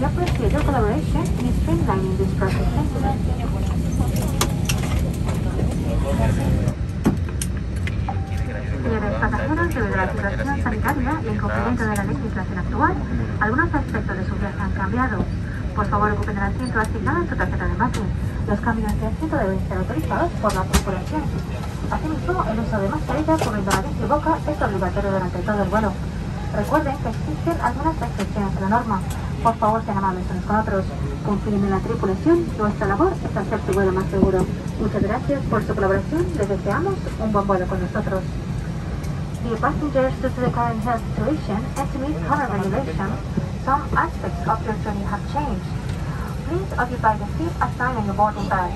Your collaboration in streamlining this process. Señores pasajeros, debido a la situación sanitaria y en cumplimiento de la legislación actual, algunos aspectos de su viaje han cambiado. Por favor, ocupen el asiento asignado en su tarjeta de embarque. Los cambios de asiento deben ser autorizados por la tripulación. Asimismo, el uso de mascarilla cubriendo nariz y boca es obligatorio durante todo el vuelo. Recuerden que existen algunas excepciones a la norma. Por favor, sean amables con otros. Confíen en la tripulación. Nuestra labor es hacer su vuelo más seguro. Muchas gracias por su colaboración. Les deseamos un buen vuelo con nosotros. Dear passengers, due to the current health situation and to meet current regulations, some aspects of your journey have changed. Please occupy the seat assigned on your boarding bag.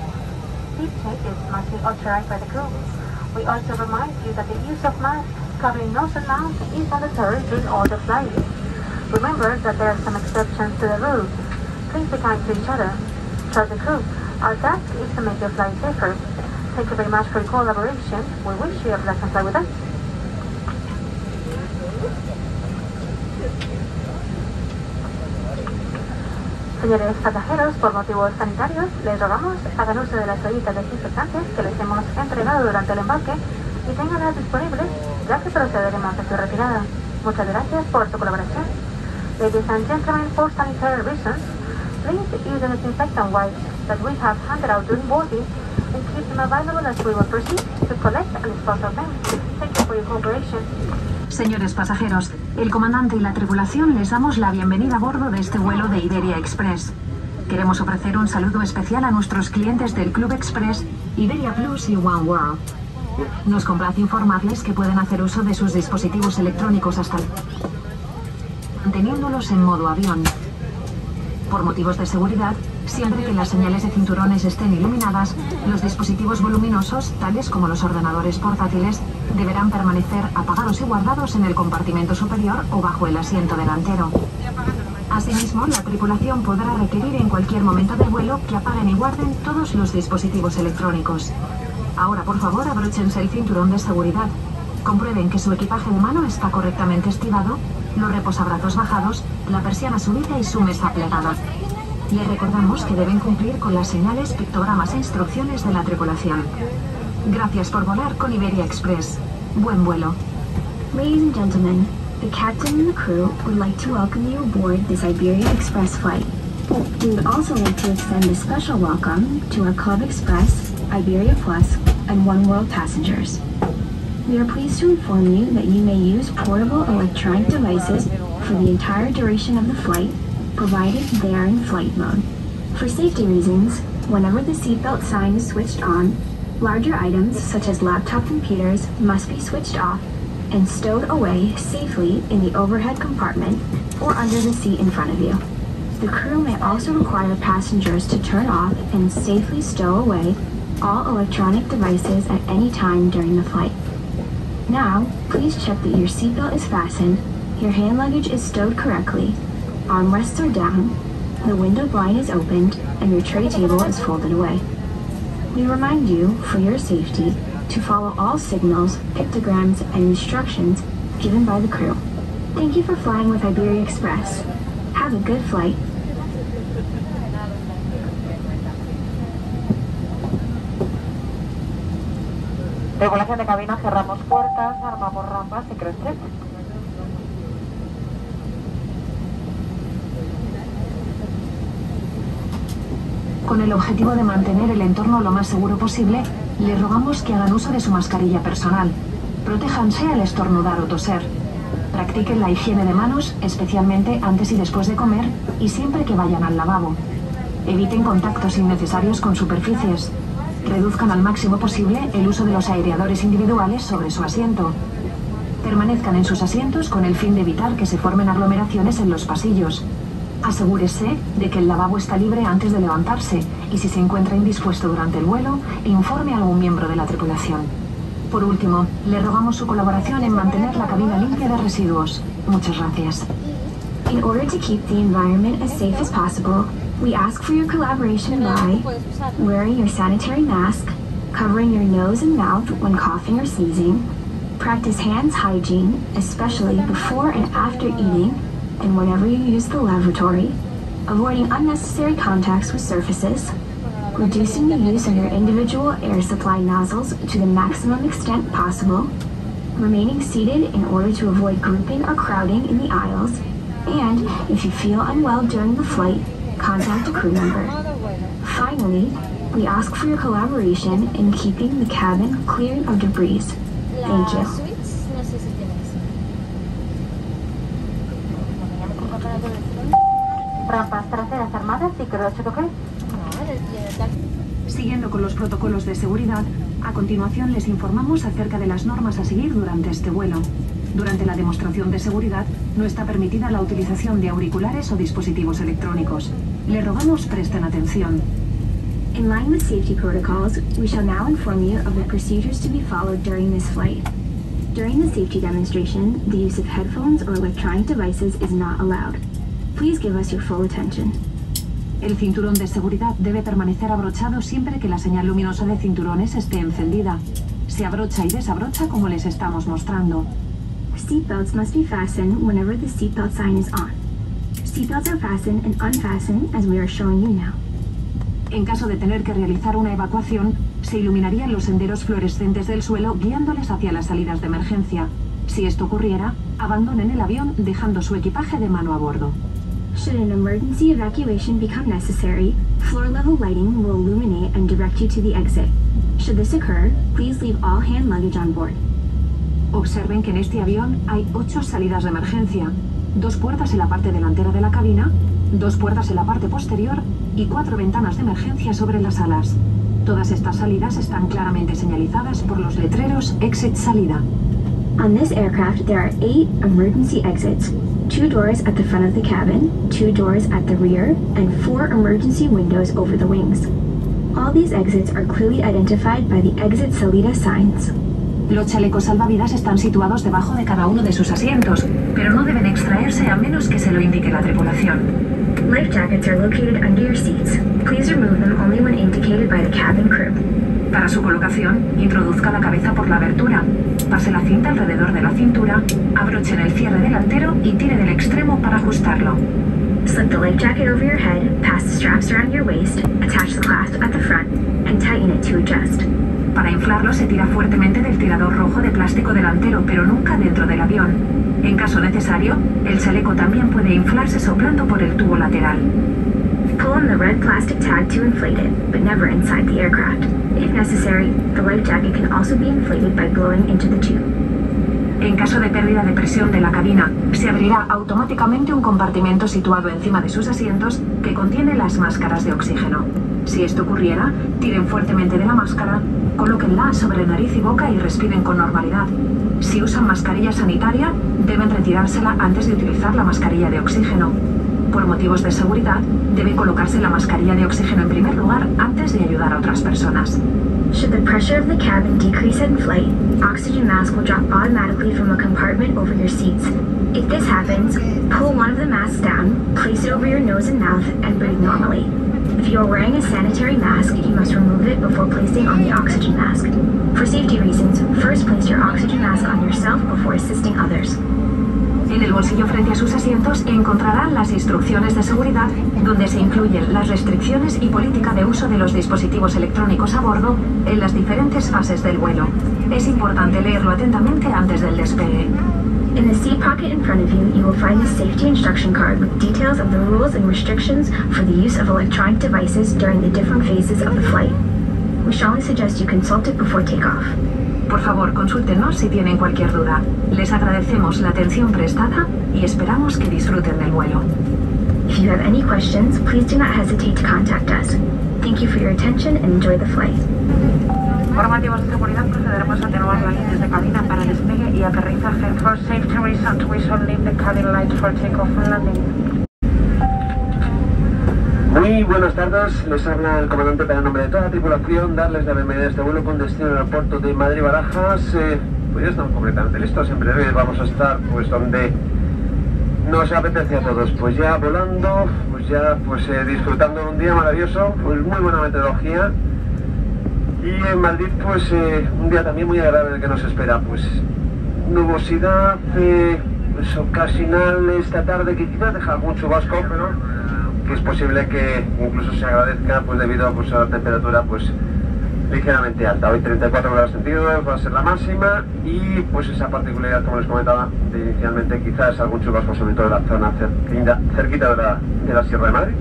Seat changes must be authorized by the crew. We also remind you that the use of masks covering nose and mouth is mandatory during all the flights. Remember that there are some exceptions to the rules. Please be kind to each other. Trust the crew. Our task is to make your flight safer. Thank you very much for your collaboration. We wish you a pleasant flight with us. Señores pasajeros, por motivos sanitarios, les rogamos hagan uso de las toallitas desinfectantes que les hemos entregado durante el embarque y tenganlas disponibles ya que procederemos a su retirada. Muchas gracias por su colaboración. Ladies and gentlemen, for sanitary reasons, please use the disinfectant wipes that we have handed out during boarding and keep them available as we will proceed to collect and them. Thank you for your cooperation. Señores pasajeros, el comandante y la tripulación les damos la bienvenida a bordo de este vuelo de Iberia Express. Queremos ofrecer un saludo especial a nuestros clientes del Club Express, Iberia Plus y One World. Nos complace informarles que pueden hacer uso de sus dispositivos electrónicos hasta. Manteniéndolos en modo avión. Por motivos de seguridad, siempre que las señales de cinturones estén iluminadas, los dispositivos voluminosos, tales como los ordenadores portátiles, deberán permanecer apagados y guardados en el compartimento superior o bajo el asiento delantero. Asimismo, la tripulación podrá requerir en cualquier momento del vuelo que apaguen y guarden todos los dispositivos electrónicos. Ahora, por favor, abróchense el cinturón de seguridad. Comprueben que su equipaje de mano está correctamente estirado, los reposabrazos bajados, la persiana subida y su mesa plegada. Les recordamos que deben cumplir con las señales, pictogramas e instrucciones de la tripulación. Gracias por volar con Iberia Express. Buen vuelo. Ladies and gentlemen, the captain and the crew would like to welcome you aboard this Iberia Express flight. We would also like to extend a special welcome to our Club Express, Iberia Plus, and One World passengers. We are pleased to inform you that you may use portable electronic devices for the entire duration of the flight, provided they are in flight mode. For safety reasons, whenever the seatbelt sign is switched on, larger items such as laptop computers must be switched off and stowed away safely in the overhead compartment or under the seat in front of you. The crew may also require passengers to turn off and safely stow away all electronic devices at any time during the flight. Now, please check that your seatbelt is fastened, your hand luggage is stowed correctly, armrests are down, the window blind is opened, and your tray table is folded away. We remind you, for your safety, to follow all signals, pictograms, and instructions given by the crew. Thank you for flying with Iberia Express. Have a good flight. Regulación de cabina, cerramos puertas, armamos rampas y crecemos. Con el objetivo de mantener el entorno lo más seguro posible, les rogamos que hagan uso de su mascarilla personal. Protéjanse al estornudar o toser. Practiquen la higiene de manos, especialmente antes y después de comer y siempre que vayan al lavabo. Eviten contactos innecesarios con superficies. Reduzcan al máximo posible el uso de los aireadores individuales sobre su asiento. Permanezcan en sus asientos con el fin de evitar que se formen aglomeraciones en los pasillos. Asegúrese de que el lavabo está libre antes de levantarse y si se encuentra indispuesto durante el vuelo, informe a algún miembro de la tripulación. Por último, le rogamos su colaboración en mantener la cabina limpia de residuos. Muchas gracias. In order to keep the environment as safe as possible, we ask for your collaboration by wearing your sanitary mask, covering your nose and mouth when coughing or sneezing, practice hands hygiene, especially before and after eating, and whenever you use the lavatory, avoiding unnecessary contacts with surfaces, reducing the use of your individual air supply nozzles to the maximum extent possible, remaining seated in order to avoid grouping or crowding in the aisles, and if you feel unwell during the flight, contact crew member. Finally, we ask for your collaboration in keeping the cabin clear of debris. Thank you. Rampas traseras armadas y. Siguiendo con los protocolos de seguridad, a continuación les informamos acerca de las normas a seguir durante este vuelo. Durante la demostración de seguridad, no está permitida la utilización de auriculares o dispositivos electrónicos. Le rogamos presten atención. In line with safety protocols, we shall now inform you of the procedures to be followed during this flight. During the safety demonstration, the use of headphones or electronic devices is not allowed. Please give us your full attention. El cinturón de seguridad debe permanecer abrochado siempre que la señal luminosa de cinturones esté encendida. Se abrocha y desabrocha como les estamos mostrando. Seatbelts must be fastened whenever the seatbelt sign is on. Seatbelts are fastened and unfastened as we are showing you now. En caso de tener que realizar una evacuación, se iluminarían los senderos fluorescentes del suelo guiándoles hacia las salidas de emergencia. Si esto ocurriera, abandonen el avión dejando su equipaje de mano a bordo. Should an emergency evacuation become necessary, floor level lighting will illuminate and direct you to the exit. Should this occur, please leave all hand luggage on board. Observen que en este avión hay ocho salidas de emergencia, dos puertas en la parte delantera de la cabina, dos puertas en la parte posterior y cuatro ventanas de emergencia sobre las alas. Todas estas salidas están claramente señalizadas por los letreros Exit Salida. On this aircraft, there are eight emergency exits two doors at the front of the cabin, two doors at the rear, and four emergency windows over the wings. All these exits are clearly identified by the exit salida signs. Los chalecos salvavidas están situados debajo de cada uno de sus asientos, pero no deben extraerse a menos que se lo indique la tripulación. Life jackets are located under your seats. Please remove them only when indicated by the cabin crew. Para su colocación, introduzca la cabeza por la abertura, pase la cinta alrededor de la cintura, abrochen el cierre delantero y tire del extremo para ajustarlo. Slip the life jacket over your head, pass the straps around your waist, attach the clasp at the front, and tighten it to adjust. Para inflarlo se tira fuertemente del tirador rojo de plástico delantero, pero nunca dentro del avión. En caso necesario, el chaleco también puede inflarse soplando por el tubo lateral. Pull on the red plastic tag to inflate it, but never inside the aircraft. If necessary, the life jacket can also be inflated by blowing into the tube. En caso de pérdida de presión de la cabina, se abrirá automáticamente un compartimento situado encima de sus asientos que contiene las máscaras de oxígeno. Si esto ocurriera, tiren fuertemente de la máscara, colóquenla sobre nariz y boca y respiren con normalidad. Si usan mascarilla sanitaria, deben retirársela antes de utilizar la mascarilla de oxígeno. Por motivos de seguridad, debe colocarse la mascarilla de oxígeno en primer lugar antes de ayudar a otras personas. Should the pressure of the cabin decrease in flight, oxygen mask will drop automatically from a compartment over your seats. If this happens, pull one of the masks down, place it over your nose and mouth, and breathe normally. If you are wearing a sanitary mask, you must remove it before placing on the oxygen mask. For safety reasons, first place your oxygen mask on yourself before assisting others. En el bolsillo frente a sus asientos encontrarán las instrucciones de seguridad donde se incluyen las restricciones y política de uso de los dispositivos electrónicos a bordo en las diferentes fases del vuelo. Es importante leerlo atentamente antes del despegue. In the seat pocket in front of you, you will find the safety instruction card with details of the rules and restrictions for the use of electronic devices during the different phases of the flight. We strongly suggest you consult it before takeoff. Por favor, consúltenos si tienen cualquier duda. Les agradecemos la atención prestada y esperamos que disfruten del vuelo. If you have any questions, please do not hesitate to contact us. Thank you for your attention and enjoy the flight. Por motivos de seguridad procederemos a atenuar las líneas de cabina para despegue y aterrizaje. For safety reasons, we shall leave the cabin lights for takeoff and landing. Muy buenas tardes, les habla el comandante para nombre de toda la tripulación, darles la bienvenida a este vuelo con destino al aeropuerto de Madrid-Barajas. Eh, pues ya estamos completamente listos, en breve vamos a estar pues donde nos apetece a todos, pues ya volando, pues ya pues eh, disfrutando de un día maravilloso, pues muy buena meteorología. Y en Madrid pues eh, un día también muy agradable que nos espera, pues nubosidad eh, pues, ocasional esta tarde que quizás deja algún chubasco, pero que es posible que incluso se agradezca pues debido pues, a la temperatura pues ligeramente alta. Hoy 34 grados centígrados va a ser la máxima y pues esa particularidad, como les comentaba inicialmente, quizás algún chubasco sobre todo en la zona cerquita, de, la, de la Sierra de Madrid.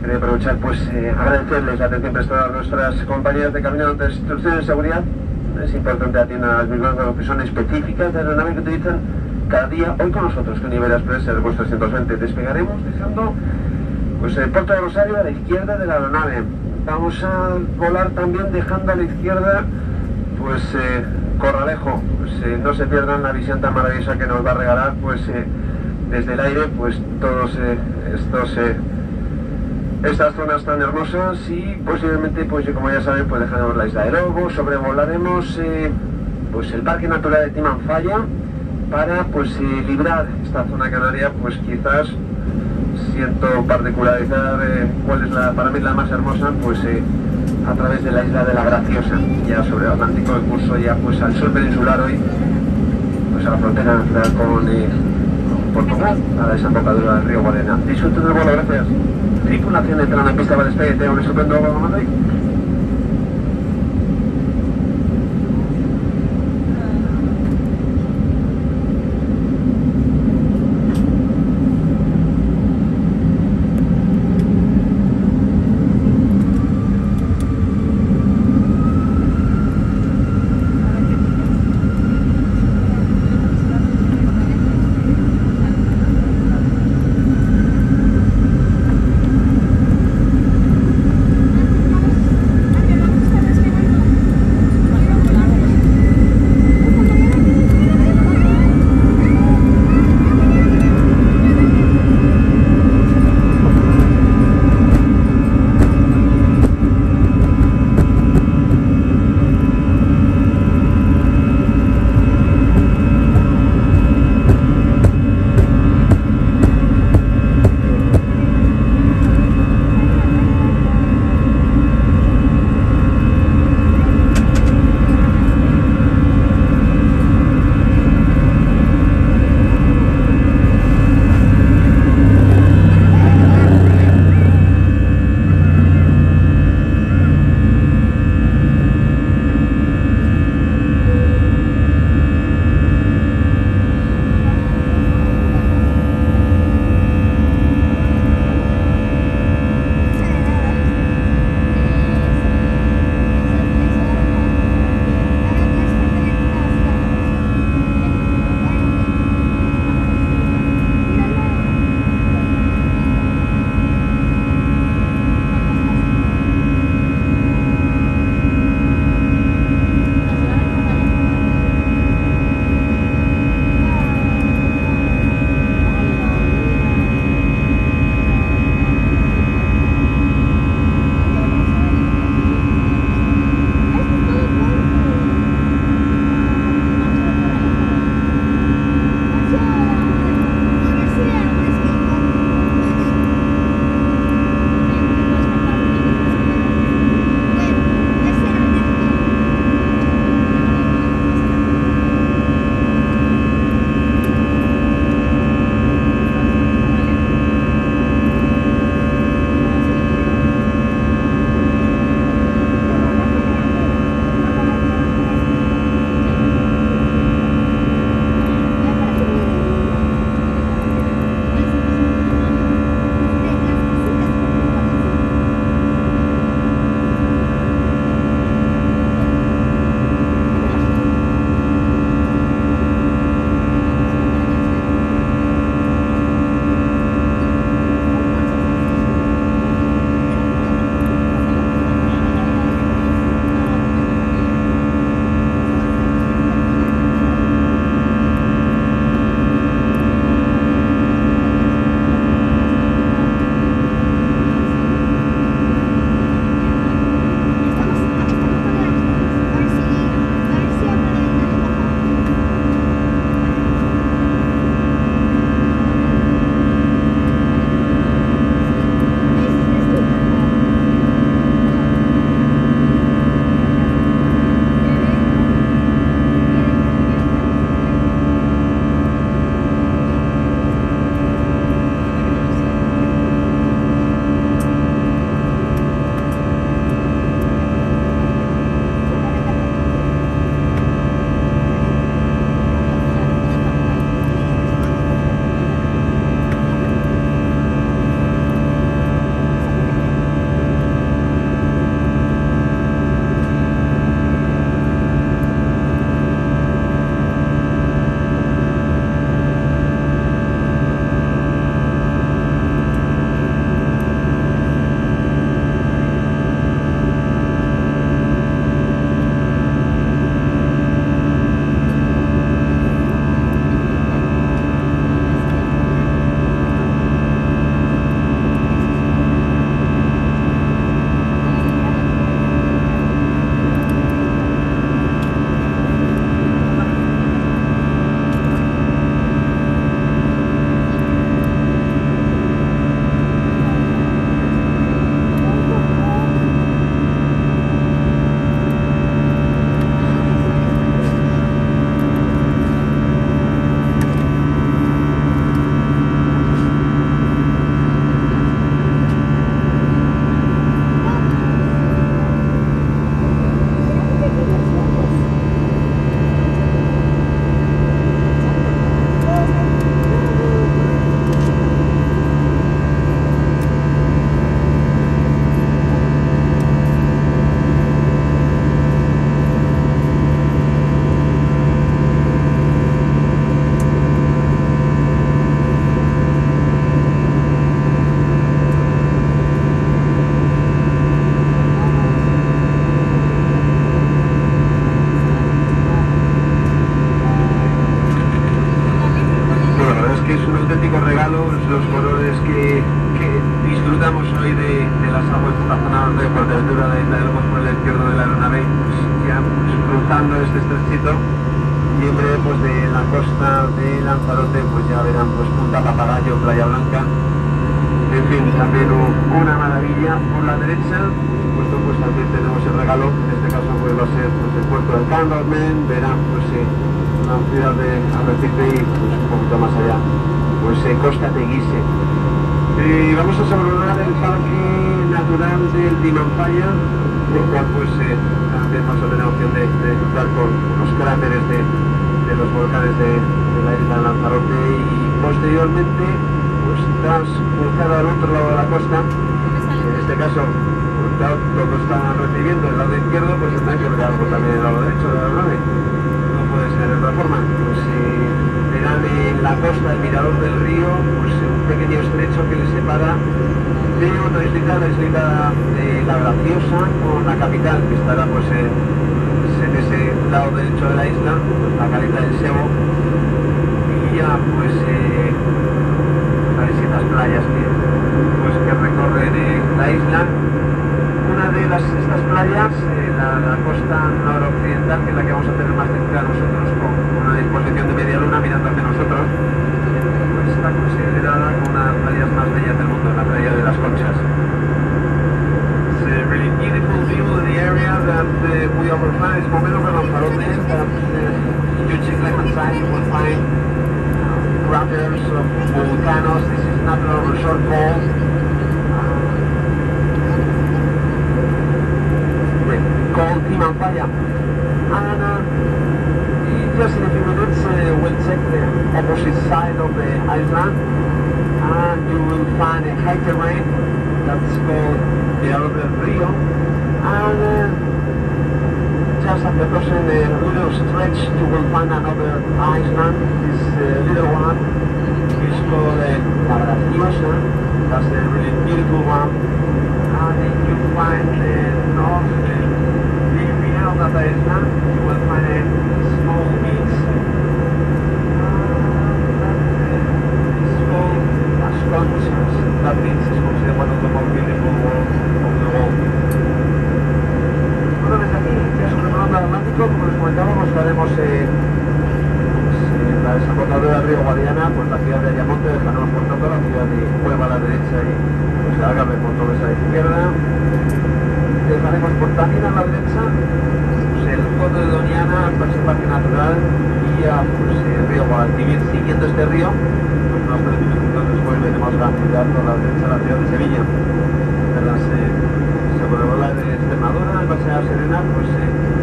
Quería aprovechar pues eh, agradecerles la atención prestada a nuestras compañeras de camino de instrucciones de seguridad. Es importante atiendan las mismas que son específicas de aeronave que utilizan cada día. Hoy con nosotros, con nivel express, el vuestro 320, despegaremos dejando pues el puerto de Rosario a la izquierda de la aeronave. Vamos a volar también dejando a la izquierda pues eh, Corralejo. Pues, eh, no se pierdan la visión tan maravillosa que nos va a regalar pues eh, desde el aire pues todos estos estas zonas tan hermosas y posiblemente pues como ya saben pues dejaremos la isla de Lobo, sobrevolaremos pues el Parque Natural de Timanfaya para pues librar esta zona canaria pues quizás particularizar cuál es la, para mí la más hermosa, pues eh, a través de la isla de la Graciosa, ya sobre el Atlántico, el curso ya pues al sur peninsular hoy, pues a la frontera natural con eh, Portugal, a la desembocadura del río Guarena. Disfruten del vuelo, gracias. Tripulación entra en pista para despegue, tengo estupendo estrechito y en breve pues de la costa de Lanzarote pues ya verán pues Punta Papagayo, Playa Blanca. En fin, también una maravilla. Por la derecha puesto pues también tenemos el regalo. En este caso pues va a ser pues, el puerto de Candleman verán pues eh, la ciudad de Arrecife y pues un poquito más allá pues eh, Costa Teguise y vamos a sobrevolar el parque natural del Timanfaya el cual pues eh, también vamos a tener opción de, de disfrutar con los cráteres de, de los volcanes de, la isla de Lanzarote y posteriormente pues tras cruzar al otro lado de la costa en este caso pues, todos están recibiendo el lado izquierdo pues tendrá que ver algo también el lado derecho de la nave. no puede ser de otra forma. Pues eh, verán en la costa el mirador del río pues un pequeño estrecho que le separa de otra islita, la islita de La Graciosa con la capital que estará pues en, ese lado derecho de la isla la caleta del Sebo. Y ya pues eh, las playas que, pues, que recorren eh, la isla las, estas playas, eh, la, la costa noroccidental, que es la que vamos a tener más cerca de nosotros, con una disposición de media luna mirando hacia nosotros, pues está considerada como una de las playas más bellas del mundo, la playa de las Conchas. It's a really beautiful view of the area that uh, we overfly. Es momento de Lanzarote, that uh, you check left hand side, you will find uh, craters of volcanoes. This is natural Mirador del Rio and uh, just at the crossing the little stretch you will find another island, this uh, little one. Is called uh, La Graciosa, that's a really beautiful one. And if you find the north uh, of that isla, you will find a como les comentábamos, estaremos eh, pues, en la desembocadura del río Guadiana, pues la ciudad de Ayamonte, dejaremos por tanto la ciudad de Cueva a la derecha y pues el Agave por toda esa izquierda. Dejaremos por también a la derecha pues, el fondo de Doñana, el parque natural y a pues, el río Guadalquivir. Siguiendo este río, pues unos 30 minutos después veremos la ciudad por la derecha, la ciudad de Sevilla. Mientras eh, se sobrevola de Extremadura, en base a Serena, pues eh,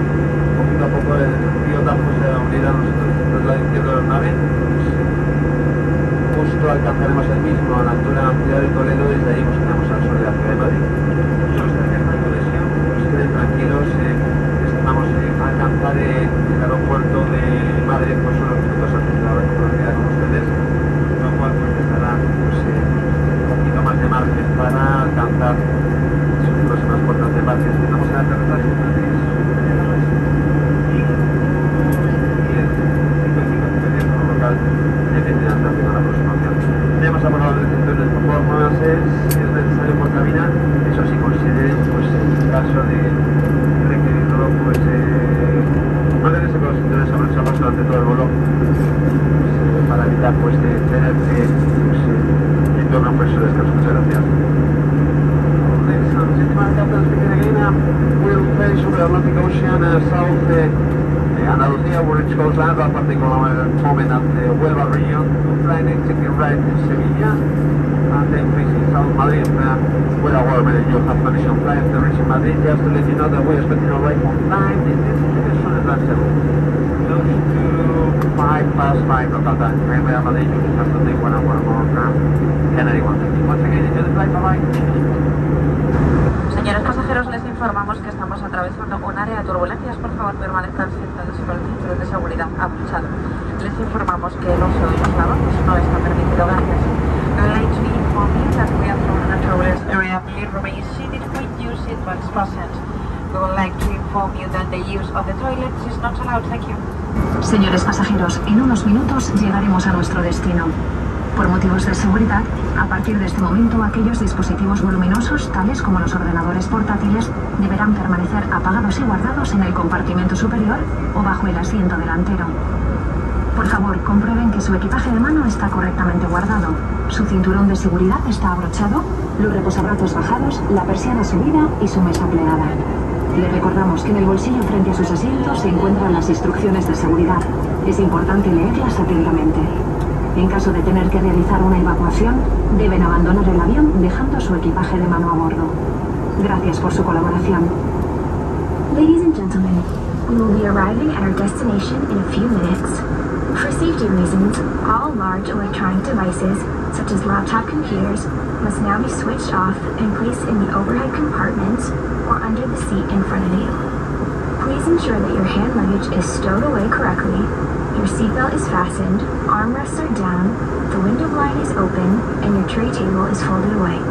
poquito a poco el río Tajo se va a unir a nosotros por el lado izquierdo de la nave. Pues, eh, justo alcanzaremos el mismo a la altura de la ciudad de Toledo y desde ahí pues, tenemos al sur de la ciudad de Madrid. Los de pues queden tranquilos. Eh, vamos a alcanzar eh, el aeropuerto de Madrid pues unos minutos antes de la hora que comunidad con ustedes, lo cual pues les dará pues, eh, un poquito más de margen para alcanzar sus próximas puertas de embarque. Estamos en el aterrizaje de Madrid y, y el 55 local dependerán también a la aproximación. Tenemos abordado el centro de performances, si es necesario por cabina, eso sí consideren pues en caso de requerirlo pues eh, mantenerse con los cinturones abrochados durante todo el vuelo pues, eh, para evitar pues de tener que pues, eh, en torno a un precio de descanso. Muchas gracias. Ladies and gentlemen, Captain speaking again. Um, we'll face over the Atlantic Ocean uh, south uh, Andalucía, Woolwich Coast Land, a particular moment at the Huelva region, to right Sevilla, and then South Madrid, uh, where our manager have condition flight to reach Madrid, just to let you know that a right on time, this is the soon as possible. Close to 5 past 5 local time. Remember, Madrid, you have to take one hour more from Canary One. Once again, enjoy the flight, bye-bye. Señores pasajeros, les informamos que estamos atravesando un área de turbulencias. Por favor, permanezcan con el cinturón de seguridad abrochado. Les informamos que el uso de los lavabos no está permitido. Gracias. We would like to inform you that we are from a turbulence with your seatbelts fastened. We would like to inform you that the use of the toilets is not allowed. Thank you. Señores pasajeros, en unos minutos llegaremos a nuestro destino. Por motivos de seguridad, a partir de este momento aquellos dispositivos voluminosos, tales como los ordenadores portátiles, deberán permanecer apagados y guardados en el compartimento superior o bajo el asiento delantero. Por favor, comprueben que su equipaje de mano está correctamente guardado. Su cinturón de seguridad está abrochado, los reposabrazos bajados, la persiana subida y su mesa plegada. Le recordamos que en el bolsillo frente a sus asientos se encuentran las instrucciones de seguridad. Es importante leerlas atentamente. En caso de tener que realizar una evacuación, deben abandonar el avión dejando su equipaje de mano a bordo. Gracias por su colaboración. Ladies and gentlemen, we will be arriving at our destination in a few minutes. For safety reasons, all large electronic devices, such as laptop computers, must now be switched off and placed in the overhead compartment or under the seat in front of you. Please ensure that your hand luggage is stowed away correctly, your seatbelt is fastened, armrests are down, the window blind is open, and your tray table is folded away.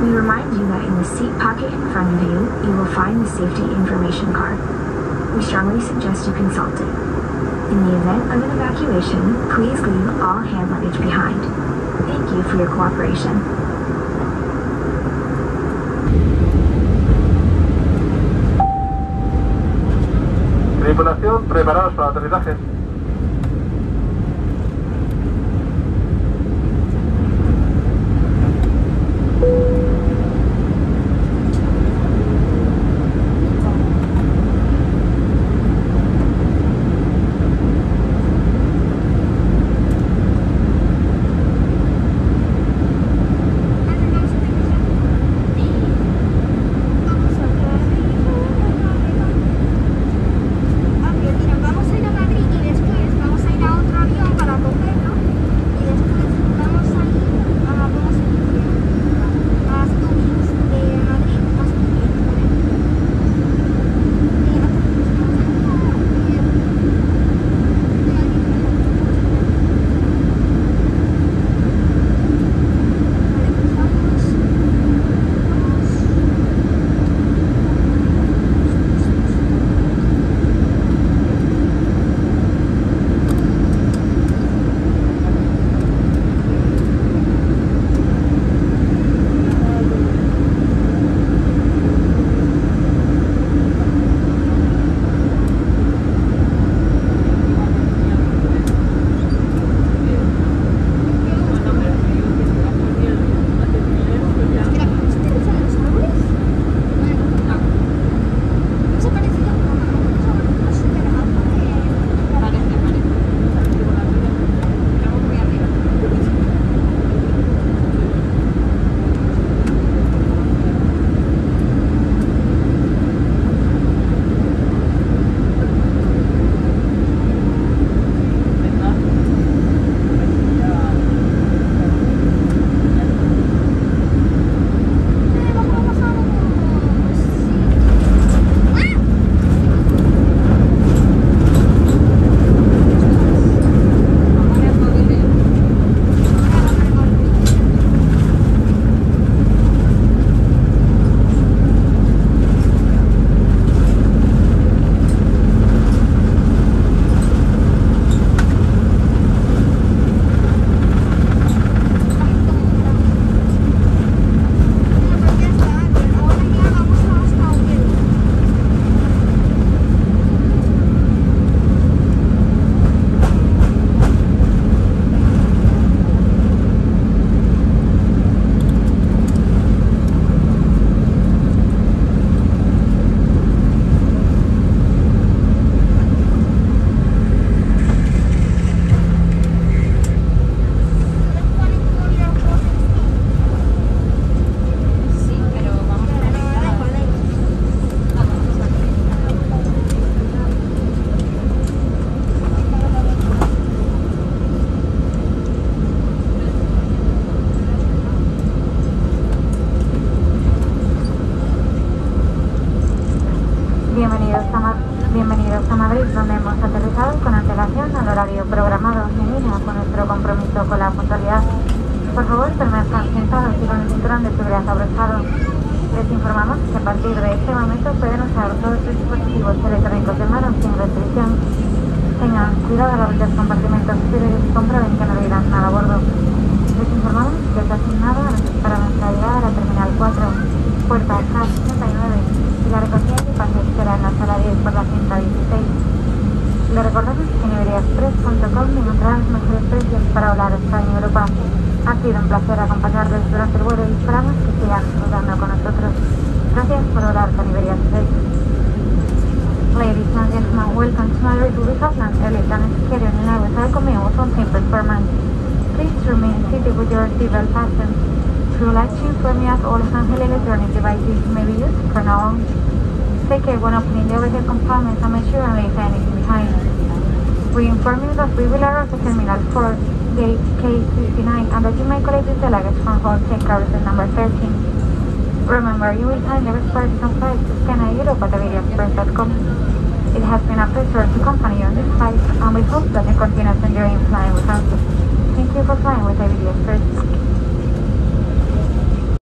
We remind you that in the seat pocket in front of you, you will find the safety information card. We strongly suggest you consult it. In the event of an evacuation, please leave all hand luggage behind. Thank you for your cooperation. Tripulación, preparados para aterrizaje. Por la cinta 16. Le recordamos que en iberiaexpress.com encontrarán los mejores precios para volar España y Europa. Ha sido un placer acompañarles durante el vuelo y esperamos que sigan volando con nosotros. Gracias por volar con Iberia Express. Ladies and gentlemen, welcome to my Republic of and schedule and I will welcome you on team performance. Please remain seated with your seatbelt fastened. We would like to inform you that all handheld electronic devices may be used for now on. Care when opening the overhead compartments and and leave anything behind. We inform you that we will arrive at Terminal 4, gate K59, and that you may collect the luggage from hall check carousel number 13. Remember, you will find the expiry on flight to scan a Europe at averiaexpress.com. It has been a pleasure to accompany you on this flight, and we hope that you continue enjoying flying with us. Thank you for flying with Iberia Express.